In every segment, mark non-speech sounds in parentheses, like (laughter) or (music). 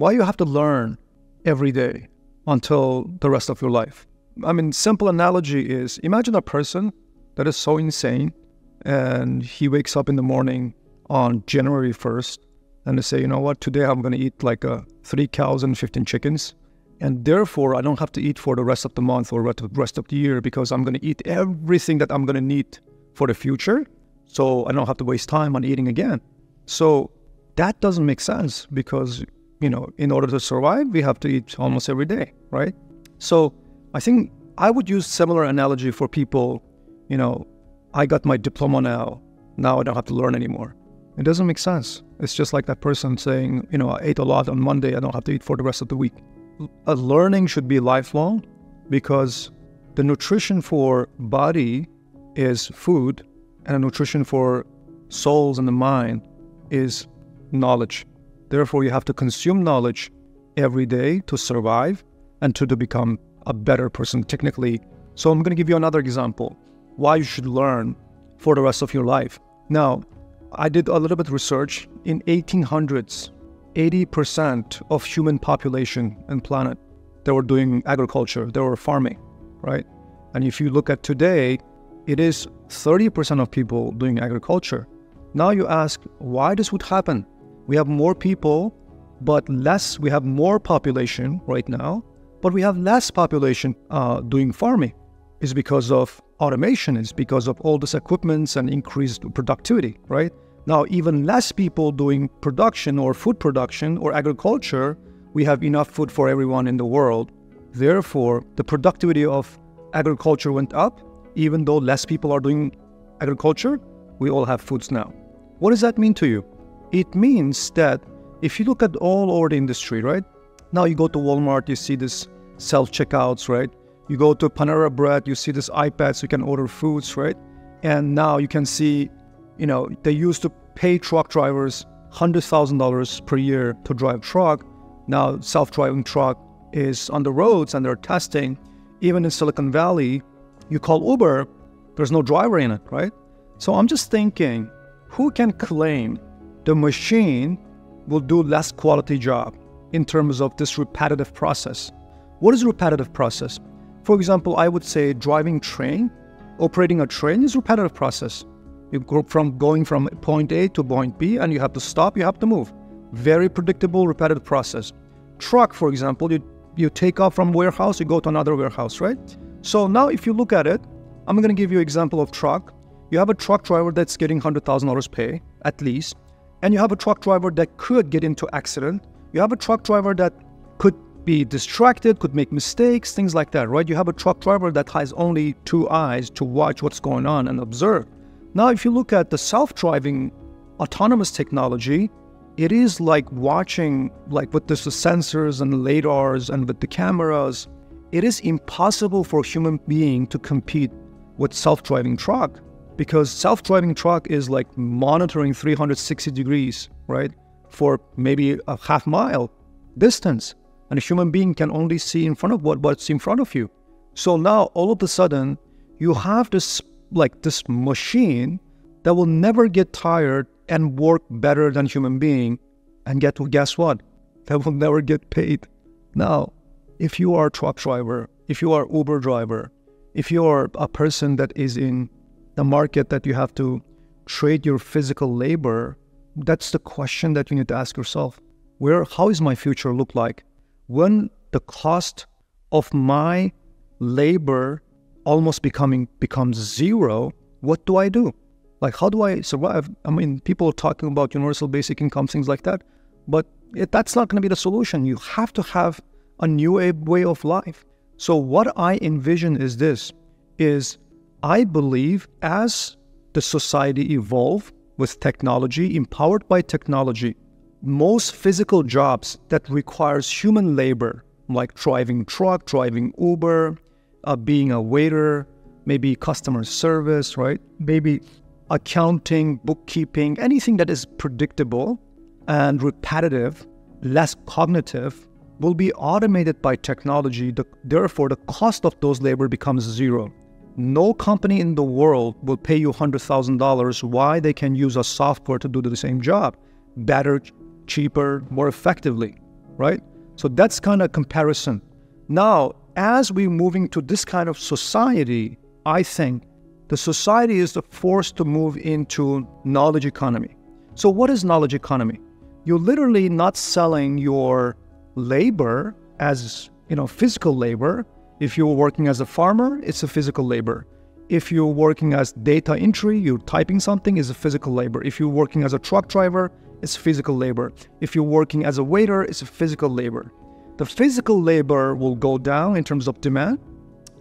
Why you have to learn every day until the rest of your life? I mean, simple analogy is imagine a person that is so insane and he wakes up in the morning on January 1st and they say, you know what, today I'm going to eat like uh, three cows and 15 chickens. And therefore, I don't have to eat for the rest of the month or the rest of the year because I'm going to eat everything that I'm going to need for the future. So I don't have to waste time on eating again. So that doesn't make sense because, you know, in order to survive, we have to eat almost every day, right? So I think I would use similar analogy for people, you know, I got my diploma now. Now I don't have to learn anymore. It doesn't make sense. It's just like that person saying, you know, I ate a lot on Monday, I don't have to eat for the rest of the week. A learning should be lifelong because the nutrition for body is food and the nutrition for souls and the mind is knowledge. Therefore, you have to consume knowledge every day to survive and to, to become a better person technically. So I'm going to give you another example why you should learn for the rest of your life. Now, I did a little bit research. In 1800s, 80% of human population and planet, they were doing agriculture, they were farming, right? And if you look at today, it is 30% of people doing agriculture. Now you ask, why this would happen? We have more people, but less, we have more population right now, but we have less population uh, doing farming. Is because of automation, it's because of all this equipments and increased productivity, right? Now, even less people doing production or food production or agriculture, we have enough food for everyone in the world. Therefore, the productivity of agriculture went up, even though less people are doing agriculture, we all have foods now. What does that mean to you? It means that if you look at all over the industry, right? Now you go to Walmart, you see this self checkouts, right? You go to Panera Bread, you see this iPads, you can order foods, right? And now you can see, you know, they used to pay truck drivers $100,000 per year to drive truck. Now self-driving truck is on the roads and they're testing. Even in Silicon Valley, you call Uber, there's no driver in it, right? So I'm just thinking, who can claim the machine will do less quality job in terms of this repetitive process? What is repetitive process? For example, I would say driving train, operating a train is repetitive process. You go from going from point A to point B and you have to stop, you have to move. Very predictable, repetitive process. Truck, for example, you, you take off from warehouse, you go to another warehouse, right? So now if you look at it, I'm going to give you an example of truck. You have a truck driver that's getting $100,000 pay, at least. And you have a truck driver that could get into accident. You have a truck driver that could be distracted, could make mistakes, things like that, right? You have a truck driver that has only two eyes to watch what's going on and observe. Now, if you look at the self-driving autonomous technology, it is like watching, like with the sensors and the radars and with the cameras, it is impossible for a human being to compete with self-driving truck because self-driving truck is like monitoring 360 degrees, right? For maybe a half mile distance and a human being can only see in front of what, what's in front of you. So now all of a sudden, you have this like this machine that will never get tired and work better than human being. And get to guess what? That will never get paid. Now, if you are a truck driver, if you are Uber driver, if you are a person that is in the market that you have to trade your physical labor, that's the question that you need to ask yourself. Where how is my future look like? when the cost of my labor almost becoming becomes zero, what do I do? Like, how do I survive? I mean, people are talking about universal basic income, things like that, but it, that's not going to be the solution. You have to have a new way of life. So, what I envision is this: is I believe as the society evolve with technology, empowered by technology, most physical jobs that requires human labor, like driving truck, driving Uber, uh, being a waiter, maybe customer service, right? Maybe accounting, bookkeeping, anything that is predictable and repetitive, less cognitive, will be automated by technology. The, therefore, the cost of those labor becomes zero. No company in the world will pay you $100,000 why they can use a software to do the same job better cheaper, more effectively, right? So that's kind of comparison. Now, as we're moving to this kind of society, I think the society is forced to move into knowledge economy. So what is knowledge economy? You're literally not selling your labor as, you know, physical labor. If you're working as a farmer, it's a physical labor. If you're working as data entry, you're typing something, is a physical labor. If you're working as a truck driver, it's physical labor. If you're working as a waiter, it's a physical labor. The physical labor will go down in terms of demand,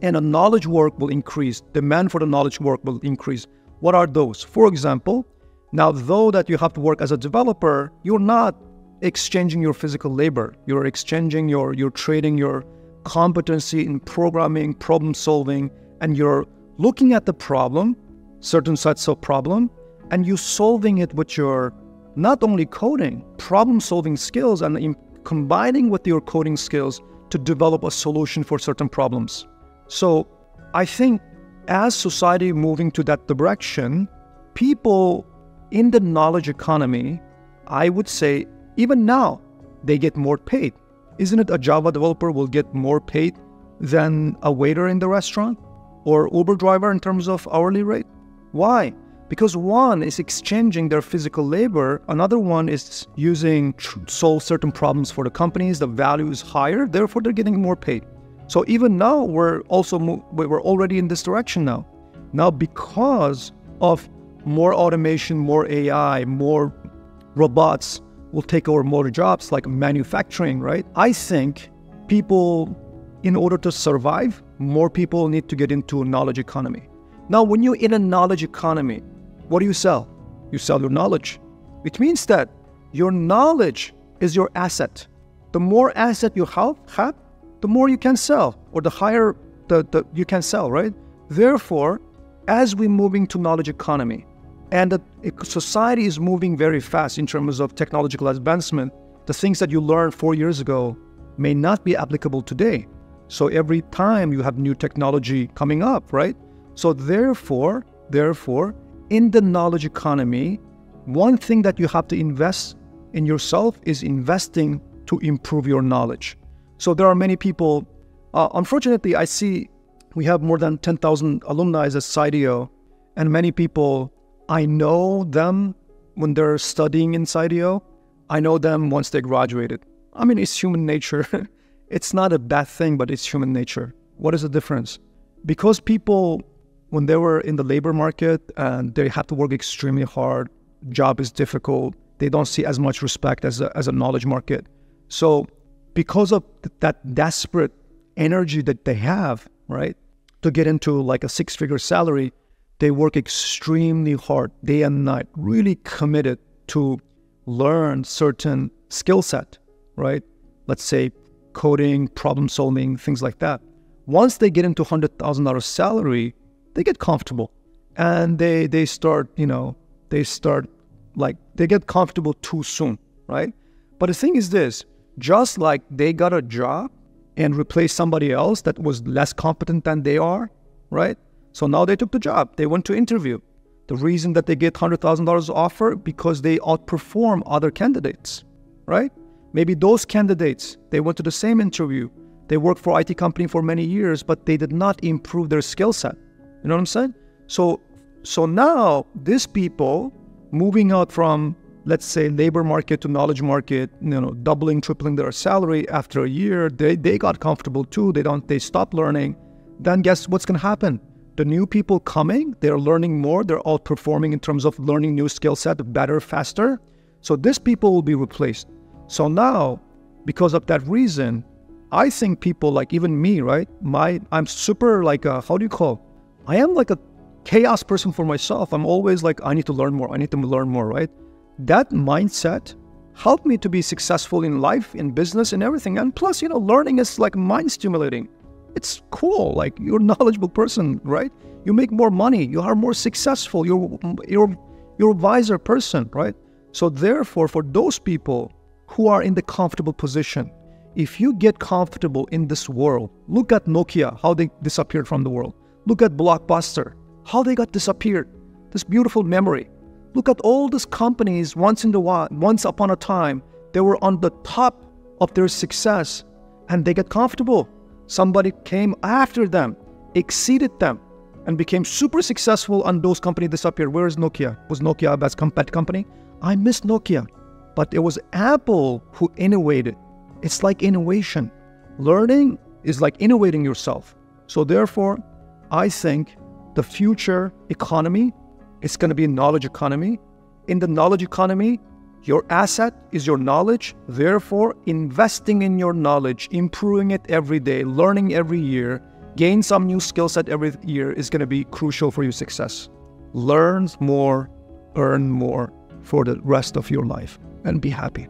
and the knowledge work will increase. Demand for the knowledge work will increase. What are those? For example, now though that you have to work as a developer, you're not exchanging your physical labor. You're exchanging your, you're trading your competency in programming, problem solving, and you're looking at the problem, certain sets of problem, and you're solving it with your not only coding, problem solving skills and in combining with your coding skills to develop a solution for certain problems. So I think as society moving to that direction, people in the knowledge economy, I would say even now, they get more paid. Isn't it a Java developer will get more paid than a waiter in the restaurant? or Uber driver in terms of hourly rate? Why? Because one is exchanging their physical labor, another one is using solve certain problems for the companies. The value is higher, therefore they're getting more paid. So even now we're also we're already in this direction now. Now because of more automation, more AI, more robots will take over more jobs like manufacturing, right? I think people in order to survive more people need to get into a knowledge economy. Now, when you're in a knowledge economy, what do you sell? You sell your knowledge, which means that your knowledge is your asset. The more asset you have, have the more you can sell, or the higher the, the, you can sell, right? Therefore, as we're moving to knowledge economy, and the society is moving very fast in terms of technological advancement, the things that you learned four years ago may not be applicable today. So every time you have new technology coming up, right? So therefore, therefore, in the knowledge economy, one thing that you have to invest in yourself is investing to improve your knowledge. So there are many people. Uh, unfortunately, I see we have more than 10,000 alumni at Cydeo, and many people I know them when they're studying in Cydeo. I know them once they graduated. I mean, it's human nature. (laughs) It's not a bad thing, but it's human nature. What is the difference? Because people, when they were in the labor market and they have to work extremely hard, job is difficult, they don't see as much respect as a, as a knowledge market. So, because of that desperate energy that they have, right, to get into like a six figure salary, they work extremely hard day and night, really committed to learn certain skill set, right? Let's say coding, problem solving, things like that. Once they get into $100,000 salary, they get comfortable and they, they start, you know, they start like, they get comfortable too soon, right? But the thing is this just like they got a job and replaced somebody else that was less competent than they are, right? So now they took the job, they went to interview. The reason that they get $100,000 offer because they outperform other candidates, right? Maybe those candidates, they went to the same interview, they worked for IT company for many years, but they did not improve their skill set. You know what I'm saying? So so now these people moving out from let's say labor market to knowledge market, you know, doubling, tripling their salary after a year, they, they got comfortable too. They don't they stop learning. Then guess what's gonna happen? The new people coming, they're learning more, they're outperforming in terms of learning new skill set better, faster. So these people will be replaced. So now, because of that reason, I think people like even me, right? My I'm super like a, how do you call? I am like a chaos person for myself. I'm always like I need to learn more. I need to learn more, right? That mindset helped me to be successful in life, in business, and everything. And plus, you know, learning is like mind stimulating. It's cool. Like you're a knowledgeable person, right? You make more money. You are more successful. You're you're you're a wiser person, right? So therefore, for those people who are in the comfortable position. If you get comfortable in this world, look at Nokia, how they disappeared from the world. Look at Blockbuster, how they got disappeared. This beautiful memory. Look at all these companies once in the while, once upon a time, they were on the top of their success and they get comfortable. Somebody came after them, exceeded them, and became super successful and those companies disappeared. Where is Nokia? Was Nokia a best compet company? I miss Nokia. But it was Apple who innovated. It's like innovation. Learning is like innovating yourself. So therefore, I think the future economy is going to be a knowledge economy. In the knowledge economy, your asset is your knowledge. Therefore, investing in your knowledge, improving it every day, learning every year, gain some new skill set every year is going to be crucial for your success. Learn more, earn more for the rest of your life, and be happy.